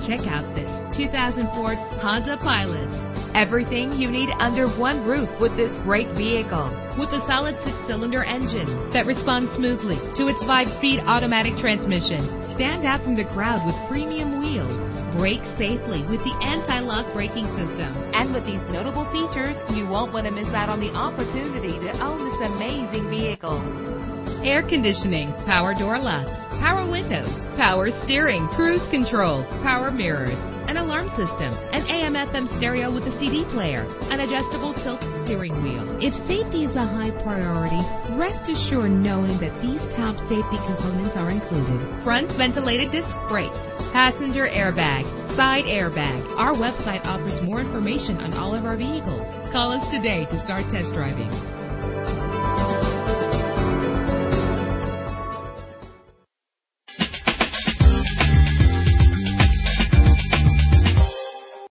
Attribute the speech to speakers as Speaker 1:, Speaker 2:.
Speaker 1: Check out this 2004 Honda Pilot. Everything you need under one roof with this great vehicle. With a solid six-cylinder engine that responds smoothly to its five-speed automatic transmission. Stand out from the crowd with premium wheels. Brake safely with the anti-lock braking system. And with these notable features, you won't want to miss out on the opportunity to own this amazing vehicle air conditioning, power door locks, power windows, power steering, cruise control, power mirrors, an alarm system, an AM FM stereo with a CD player, an adjustable tilt steering wheel. If safety is a high priority, rest assured knowing that these top safety components are included. Front ventilated disc brakes, passenger airbag, side airbag. Our website offers more information on all of our vehicles. Call us today to start test driving.